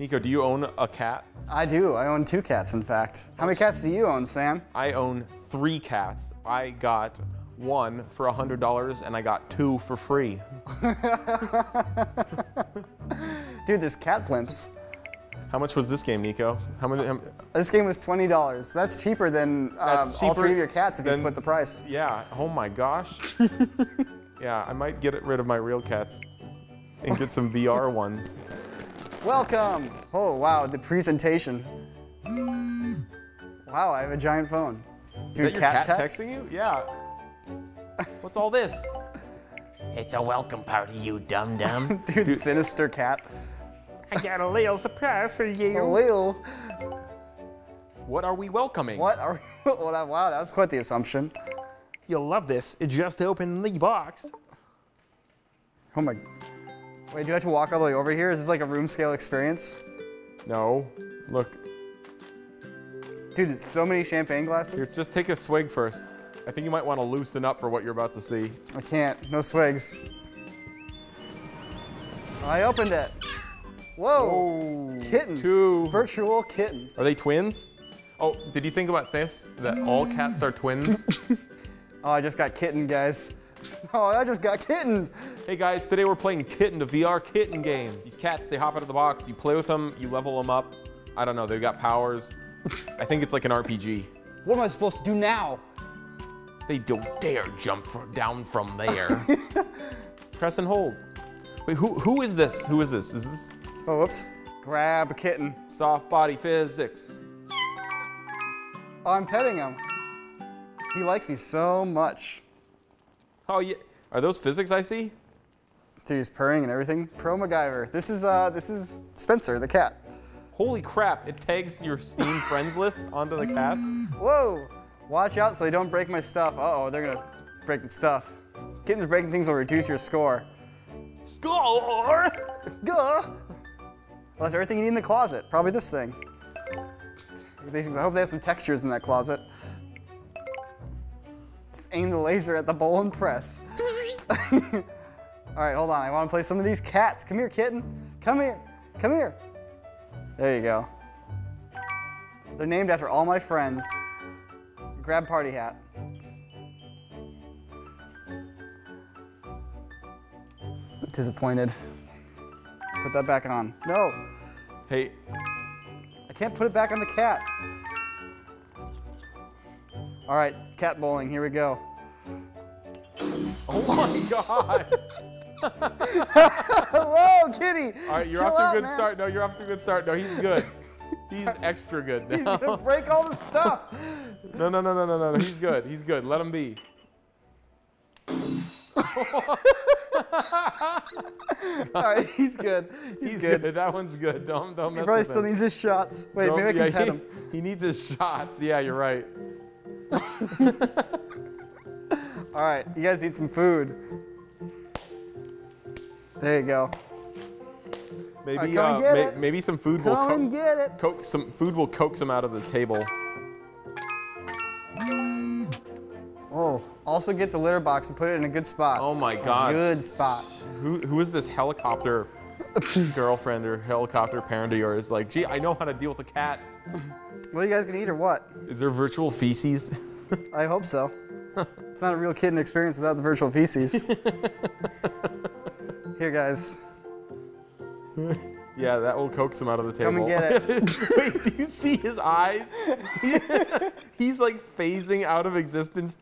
Nico, do you own a cat? I do. I own two cats, in fact. How many cats do you own, Sam? I own three cats. I got one for a hundred dollars and I got two for free. Dude, this cat plimps. How much was this game, Nico? How many? how- This game was twenty dollars. That's cheaper than um, That's all three of your cats if you than- split the price. yeah. Oh my gosh. yeah, I might get rid of my real cats and get some VR ones. Welcome. Oh wow, the presentation. Wow, I have a giant phone. Is Dude, that your cat, texts? texting you? Yeah. What's all this? It's a welcome party, you dum dum. Dude, sinister cat. I got a little surprise for you. Lil. What are we welcoming? What are we? Well, that, wow, that was quite the assumption. You'll love this. It just opened the box. Oh my. Wait, do I have to walk all the way over here? Is this like a room scale experience? No. Look, Dude, it's so many champagne here, glasses. just take a swig first. I think you might want to loosen up for what you're about to see. I can't. No swigs. I opened it. Whoa. Kittens. Two. Virtual kittens. Are they twins? Oh, did you think about this? That all cats are twins? Oh, I just got kitten, guys. Oh, I just got kitten. hey guys, today we're playing Kitten'd, the VR kitten game. These cats, they hop out of the box, you play with them, you level them up. I don't know, they've got powers. I think it's like an RPG. What am I supposed to do now? They don't dare jump from, down from there. Press and hold. Wait, who, who is this? Who is this? Is this Oh, whoops. Grab a kitten. soft body physics? Oh, I'm petting him. He likes me so much. Oh yeah, are those physics I see? Dude, he's purring and everything. Pro MacGyver. This is uh, this is Spencer, the cat. Holy crap, it tags your Steam friends list onto the cats? Whoa! Watch out so they don't break my stuff. Uh oh, they're gonna break the stuff. Kittens breaking things will reduce your score. Score! Gah! Left everything you need in the closet. Probably this thing. I hope they have some textures in that closet. Just aim the laser at the bowl and press. All right, hold on. I want to play some of these cats. Come here, kitten. Come here. Come here. There you go. They're named after all my friends. Grab party hat. Disappointed. Put that back on. No, Hey, I can't put it back on the cat. All right, cat bowling. Here we go. oh my god! Whoa, kitty! All right, you're Chill off to a good man. start. No, you're off to a good start. No, he's good. He's extra good He's gonna break all the stuff. No, no, no, no, no, no, no. He's good. He's good. Let him be. all right, he's good. He's, He's good. good. That one's good. Don't don't He mess probably still needs his shots. Wait, Don't- maybe I can yeah, pet he, him. He needs his shots. Yeah, you're right. All right, you guys need some food. There you go. Maybe come uh, and may- it. maybe some food will Come and co- get it. coax some food will coax him out of the table. Oh, also get the litter box and put it in a good spot. Oh my god. Good spot. Who who is this helicopter girlfriend or helicopter parent of yours? Like, gee, I know how to deal with a cat. What are you guys gonna eat or what? Is there virtual feces? I hope so. it's not a real kitten experience without the virtual feces. Here, guys. yeah, that will coax him out of the table. Come and get it. Wait, do you see his eyes? He's like phasing out of existence,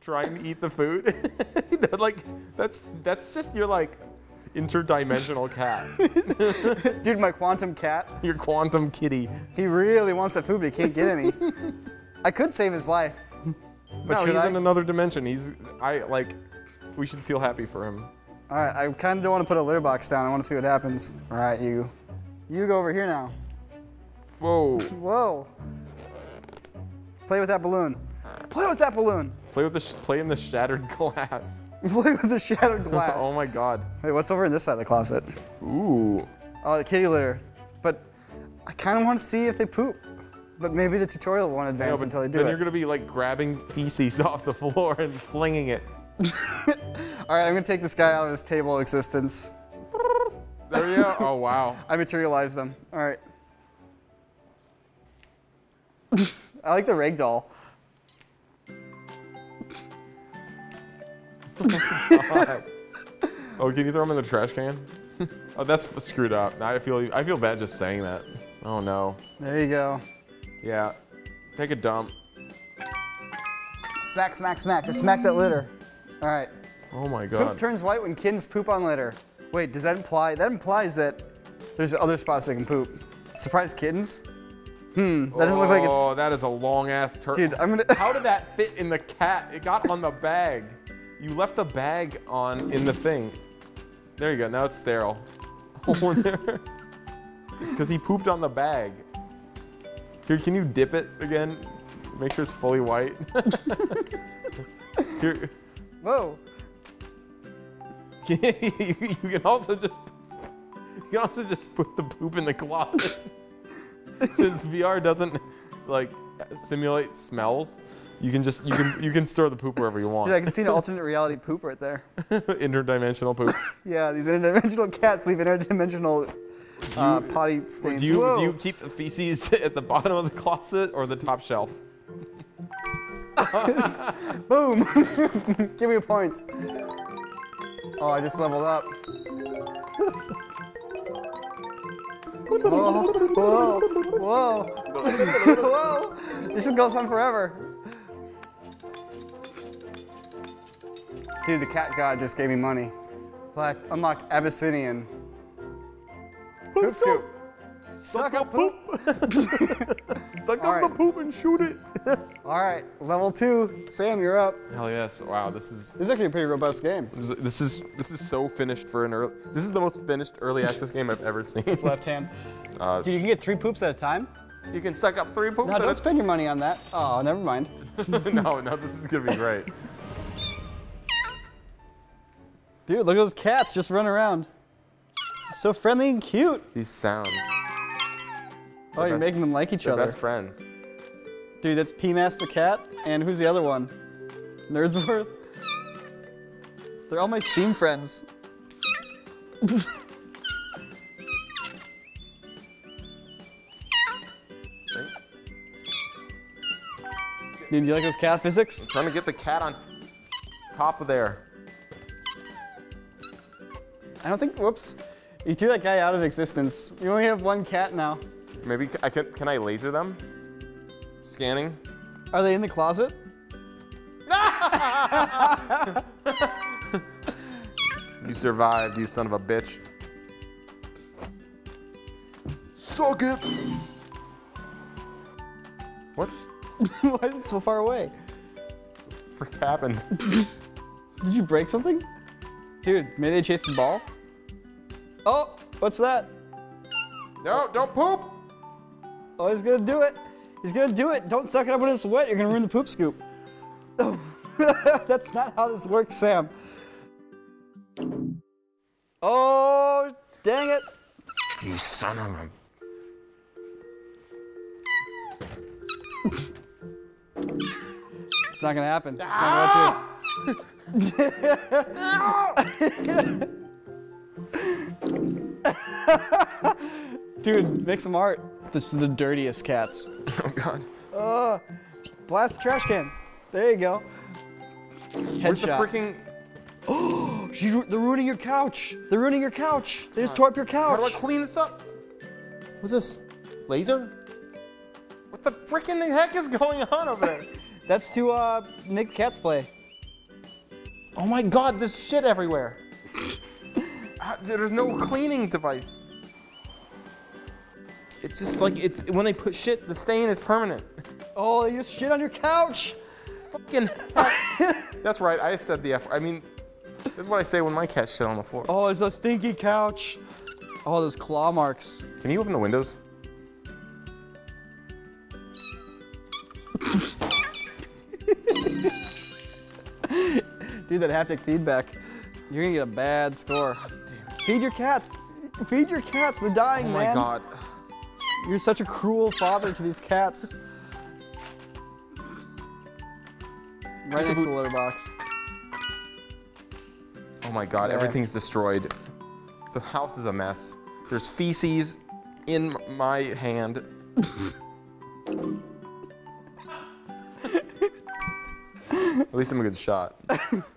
trying to eat the food. Like that's that's just you're like interdimensional cat, Dude, my quantum cat, your quantum kitty. he really wants that food, but he can't get any. I could save his life. But no, he's I? in another dimension. He's I like. We should feel happy for him. All right, I kind of don't want to put a litter box down. I want to see what happens. All right, you. You go over here now. Whoa! Whoa. Play with that balloon. Play with that balloon. Play with the play in the shattered glass. Play with the shattered oh glass. oh my god. Wait, what's over in this side of the closet? Ooh. Oh, the kitty litter. But I kind of want to see if they poop. But maybe the tutorial won't advance but until they do then it. you're gonna be like grabbing feces off the floor and flinging it. All right, I'm gonna take this guy out of his table existence. There you go. Oh wow. I materialized them. All right. I like the ragdoll. Oh, can you throw them in the trash can? oh, that's screwed up. Now I feel I feel bad just saying that. Oh no. There you go. Yeah. Take a dump. Smack, smack, smack. Just smack that litter. All right. Oh my Poop god. turns white when kittens poop on litter. Wait, does that imply? That implies that there's other spots they can poop. Surprise kittens? Hmm. That doesn't look like it's. Oh, that is a long ass turtle. Dude, I'm gonna. How did that fit in the cat? It got on the bag. You left the bag on in the thing. There you go. Now it's sterile. Oh, there. It's because he pooped on the bag. Here, can you dip it again? Make sure it's fully white. Here, Whoa. you can also just you can also just put the poop in the closet. Since VR doesn't like simulate smells, you can just you can you can store the poop wherever you want. Dude, I can see an alternate reality poop right there. Interdimensional poop. Yeah, these interdimensional cats leave interdimensional uh, potty stains. Do you Whoa. do you keep the feces at the bottom of the closet or the top shelf? Boom! Give me points. Oh, I just leveled up. Whoa, whoa, whoa, whoa. This goes on forever. Dude, the cat god just gave me money. Black, unlock Abyssinian. Poop scoop. Suck up poop. Suck All up right. the poop and shoot it. All right, level two. Sam, you're up. Hell yes! Wow, this is This is actually a pretty robust game. this is this is, this is so finished for an early. This is the most finished early access game I've ever seen. It's left hand. Uh, Dude, you can get three poops at a time? you can suck up three poops. No, don't spend your money on that. Oh, never mind. no, no, this is gonna be great. Dude, look at those cats just run around. So friendly and cute. These sounds. Oh, you're best- making them like each They're other. best friends. Dude, that's PMass the cat, and who's the other one? Nerdsworth. They're all my Steam friends. Dude, do you like those cat physics? Trying to get the cat on top of there. I don't think, whoops. You threw that guy out of existence. You only have one cat now. Maybe I can. Can I laser them? Scanning. Are they in the closet? You survived, you son of a bitch. Suck it. What Why is it so far away? frick happened? Did you break something? Dude, maybe they chased the ball? Oh, what's that? No, don't poop. Oh, he's gonna do it. He's gonna do it. Don't suck it up when it's wet. You're gonna ruin the poop scoop. Oh, that's not how this works, Sam. Oh, dang it. You son of a. It's not gonna happen. It's not going to. Ah! Dude, make some art. This is the dirtiest cats. Oh god. Oh, blast the trash can. There you go. Where's the Headshot. freaking? She's ru- they're ruining your couch. They're ruining your couch. They just tore up your couch. How do I clean this up? What's this? Laser? What the freaking heck is going on over there? That's to uh, make cats play. Oh my god, there's shit everywhere. Ah, There's no cleaning device. It's just like it's when they put shit, the stain is permanent. Oh, they just shit on your couch. Fucking. That's right, I said the F. I mean, that's what I say when my cat shit on the floor. Oh, it's a stinky couch. Oh, those claw marks. Can you open the windows? Dude, that haptic feedback. You're gonna get a bad score. Oh, Feed your cats. Feed your cats. They're dying, man. Oh my man. god. You're such a cruel father to these cats. Right next to the litter box. Oh my god, There. everything's destroyed. The house is a mess. There's feces in my hand. At least I'm a good shot.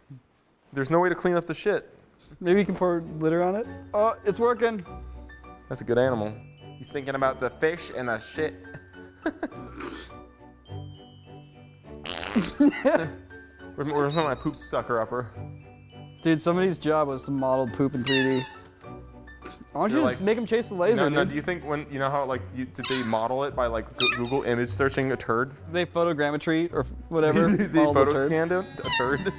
There's no way to clean up the shit. Maybe you can pour litter on it. Oh, it's working. That's a good animal. He's thinking about the fish and the shit. Where's, where's my poop sucker upper? Dude, somebody's job was to model poop in 3D. Why don't you just like- make him chase the laser, No, no, dude? do you think when you know how like you, did they model it by like Google image searching a turd? They photogrammetry or whatever. they model the photo scanned a, a turd.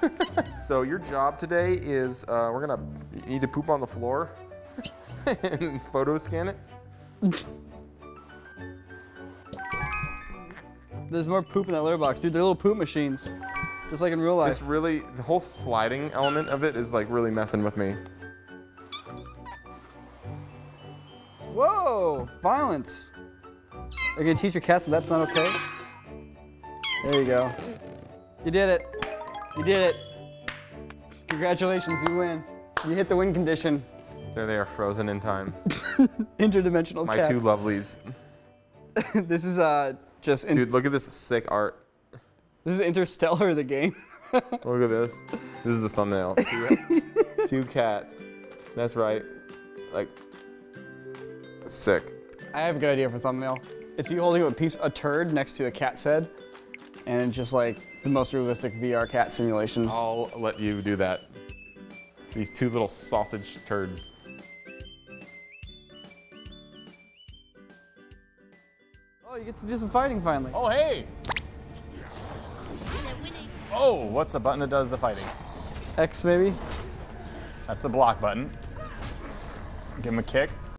so your job today is uh, we're gonna you need to poop on the floor and photo scan it. There's more poop in that litter box, dude. They're little poop machines, just like in real life. This really the whole sliding element of it is like really messing with me. Whoa! Violence. Are you gonna teach your cats that that's not okay? There you go. You did it. You did it. Congratulations, you win. You hit the win condition. There they are frozen in time. Interdimensional My cats. two lovelies. this is uh just in, Dude, look at this sick art. this is Interstellar the game. Look at this. This is the thumbnail. Two cats. That's right. Like, sick. I have a good idea for thumbnail. It's you holding a piece a turd next to a cat's head, and just like the most realistic VR cat simulation. I'll let you do that. These two little sausage turds. Oh, you get to do some fighting finally. Oh, hey! Oh, what's the button that does the fighting? X maybe. That's the block button. Give him a kick.